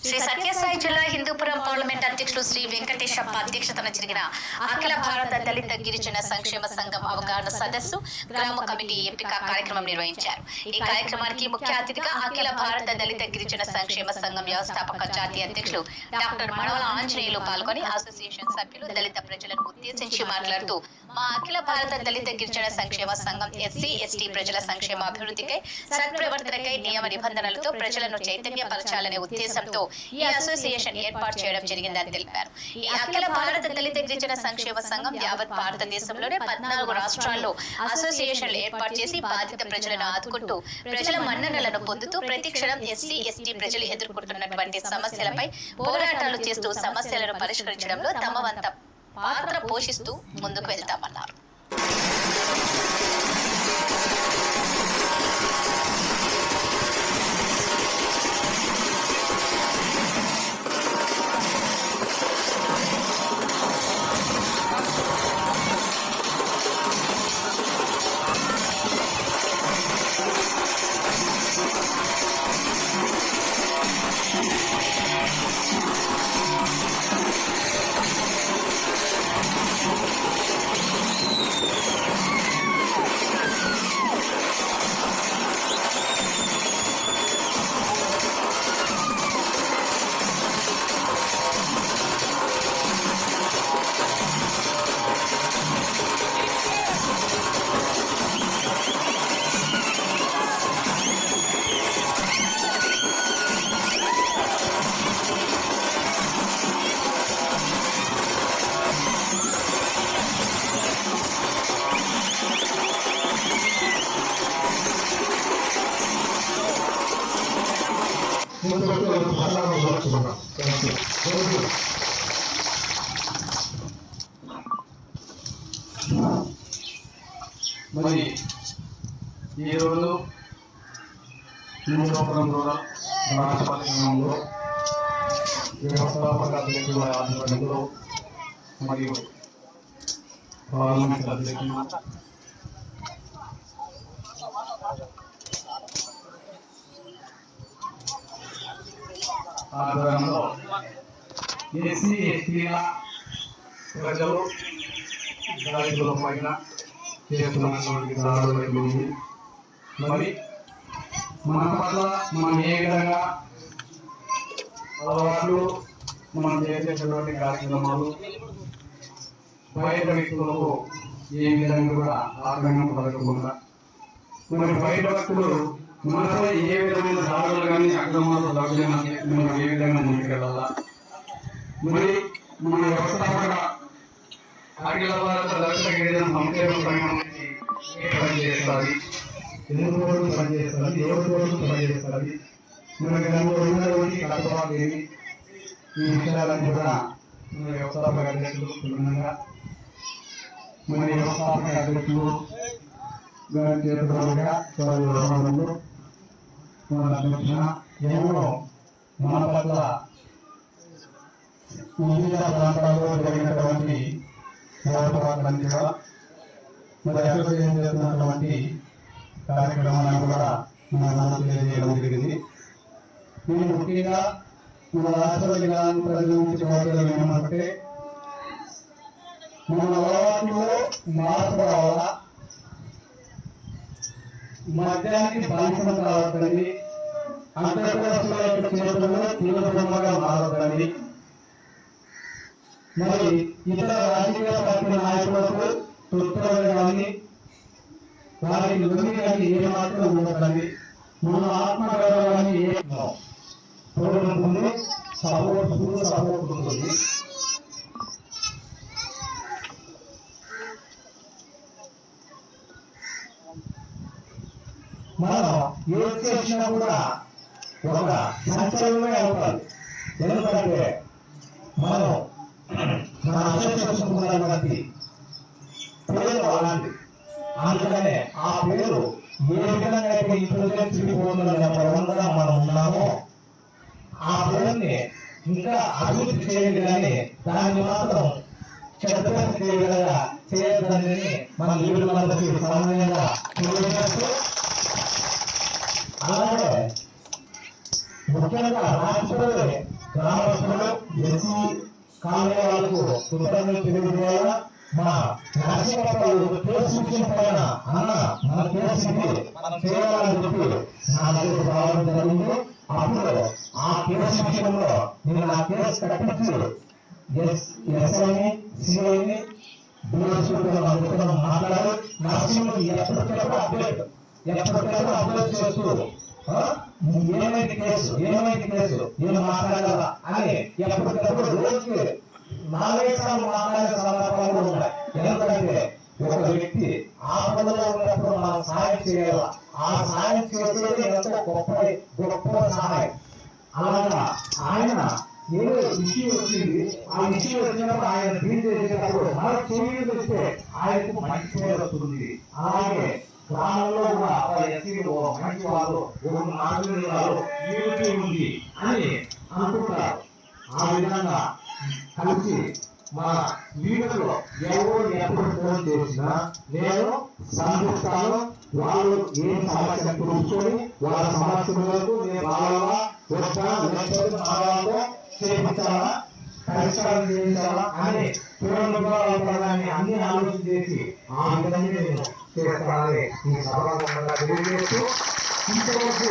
శ్రీ సత్యసాయి జిల్లా హిందూపురం పార్లమెంట్ అధ్యక్షులు శ్రీ వెంకటేశప్ప అధ్యక్షతన జరిగిన అఖిల భారత దళిత గిరిజన సంక్షేమ సంఘం అవగాహన సదస్సు గ్రామ కమిటీ ఎంపిక కార్యక్రమం నిర్వహించారు. ఈ కార్యక్రమానికి ముఖ్య అతిథిగా అఖిల భారత దళిత గిరిజన సంక్షేమ సంఘం వ్యవస్థాపక జాతీయ అధ్యక్షులు డాక్టర్ మడవల ఆంజనేయులు పాల్గొని అసోసియేషన్ సభ్యులు దళిత ప్రజలను ఉద్దేశించి మాట్లాడుతూ మా అఖిల భారత దళిత గిరిజన సంక్షేమ సంఘం ఎస్సీ ఎస్టీ ప్రజల సంక్షేమ అభివృద్ధికై సత్ప్రవర్తనకై నియమ నిబంధనలతో ప్రజలను చైతన్యపరచాలనే ఉద్దేశంతో ఈ అసోసియేషన్ ఏర్పాటు చేయడం జరిగిందని తెలిపారు. ఈ అఖిల భారత దళిత గిరిజన సంక్షేమ సంఘం యావత్ భారతదేశంలోనే పద్నాలుగు రాష్ట్రాల్లో అసోసియేషన్లు ఏర్పాటు చేసి బాధిత ప్రజలను ఆదుకుంటూ ప్రజల మన్ననలను పొందుతూ ప్రతి క్షణం ఎస్సీ ఎస్టీ ప్రజలు ఎదుర్కొంటున్నటువంటి సమస్యలపై పోరాటాలు చేస్తూ సమస్యలను పరిష్కరించడంలో తమ వంత పాత్ర పోషిస్తూ ముందుకు వెళ్తామన్నారు. మరి ఈరోజు హిందూపురం రూరల్ రాజపట్నంలో వ్యవస్థాపక అధ్యక్షుల ఆధ్వర్యంలో మరియు పార్లమెంట్ అధ్యక్షులు ఆధ్వర్యంలో ఎస్సీ ఎస్టీల ప్రజలు దళితుల పైన చేస్తున్నటువంటి దాడులు మరి మన పట్ల మనం ఏ విధంగా అలవాట్లు మనం చేసేటటువంటి కార్యక్రమాలు బయట వ్యక్తులకు ఏ విధంగా కూడా ఆగ్రహం కలగకుండా మరి బయట వ్యక్తులు మనపై ఏ విధమైన దాడులు కానీ అక్రమాలు దౌర్జన్యాలు మనం ఏ విధంగా ముందుకెళ్ళాలా? మరి మన వ్యవస్థాపక అఖిల భారత దళిత గిరిజన సంక్షేమ సంఘం పనిచేస్తుంది ఏ రోజులు పనిచేస్తుంది ఎవరి రోజులు పనిచేస్తుంది మన గ్రామంలో ఉన్నటువంటి కట్టుబాటు ఏమి ఈ విషయాలను కూడా మన వ్యవస్థాపక అధ్యక్షులు క్షుణ్ణంగా మన వ్యవస్థాపక అధ్యక్షులు గారి చేతులుగా వారి మన ఎన్నో మన పట్ల వివిధ ప్రాంతాల్లో జరిగినటువంటి పోరాటాలన్నీ కూడా మరి అసోసియేషన్ చేస్తున్నటువంటి కార్యక్రమాలను కూడా మనం తెలియజేయడం జరిగింది నేను ముఖ్యంగా మన రాష్ట్ర జిల్లాను ప్రజల నుంచి కోరడం ఏమంటే మన అలవాట్లో మార్పు రావాలా మద్యానికి బానిసం కావద్దండి. అంతర్రాష్ట్ర యొక్క చేతుల్లో తీవ్రతంగా మారద్దండి. మరి ఇతర రాజకీయ పార్టీ నాయకులకు తొత్తులు కానీ వారి లొంగి కానీ ఏ మాత్రం ఉండదండి మన ఆత్మగౌరవాన్ని ఏ సపోర్ట్ సపోర్ట్ ఉంటుంది. మనం ఏం చేసినా కూడా ఒక సంచలనమే అవుతుంది. ఎందుకంటే మనం మన అసోసియేషన్ పేరు అలాంటి అందుకనే ఆ పేరు ఏ విధంగా అయితే ఇంట్లో తిరిగిపోతుందనే పరంగా మనం ఉన్నామో ఆ పేరుని ఇంకా అభివృద్ధి చేయండి కానీ దాన్ని మాత్రం చెడ్డ విధంగా మనం ఈ విధంగా సమన్వయంగా తెలియజేస్తూ అలాగే ముఖ్యంగా రాష్ట్రంలో గ్రామస్తులు ఎస్సీ కాలనీ కృతజ్ఞతలు తెలియజేయాల? మా నరసింహరావు కేసు పైన అన్న మన కేసు మనం చేయాలని చెప్పి నా దగ్గర రావడం జరిగింది. అప్పుడు ఆ కేసు విషయంలో నేను ఆ కేసు కట్టించి ఎస్ఐని సిఐని డిఎస్పీ మాట్లాడారు మాట్లాడి నరసింహుడు ఎప్పటికెప్పుడు అప్డేట్. ఎప్పటికైనా అప్లోడ్ చేస్తూ ఏమైంది కేసు? ఏమైంది కేసు? నేను మాట్లాడాలా? అని ఎప్పటికప్పుడు రోజుకి నాలుగైదు సార్లు మాట్లాడే సందర్భాలు ఉన్నాయి. ఎందుకంటే ఒక వ్యక్తి ఆపదలో ఉన్నప్పుడు మనం సహాయం చేయాలి? ఆ సహాయం చేసేది ఎంతో గొప్ప గొప్ప సహాయం. అలాగా ఆయన ఏదో ఇష్యూ వచ్చింది. ఆ ఇష్యూ వచ్చినప్పుడు ఆయన డీల్ చేసేటప్పుడు మన చేయూరు ఇస్తే ఆయనకు మంచి పేరు వస్తుంది. అలాగే గ్రామంలో కూడా ఎస్సీలు మంచి వాళ్ళు ఒక యూనిటీ ఉంది అని అనుకుంటారు. ఆ విధంగా కలిసి మా లీడర్లు ఎవరు ఎప్పుడు ఫోన్ చేసినా నేను స్పందిస్తాను వాళ్ళు ఏ సమస్య తెలుసుకొని వాళ్ళ సమస్యలకు నేను రావాలా వస్తా లేకపోతే మా చేయించాలా పరిష్కారం చేయించాలా అని పూర్వపడాలని అన్ని ఆలోచన చేసి ఆ విధంగా నేను చేస్తానని ఈ సభాముఖంగా తెలియజేస్తూ ఇంతవరకు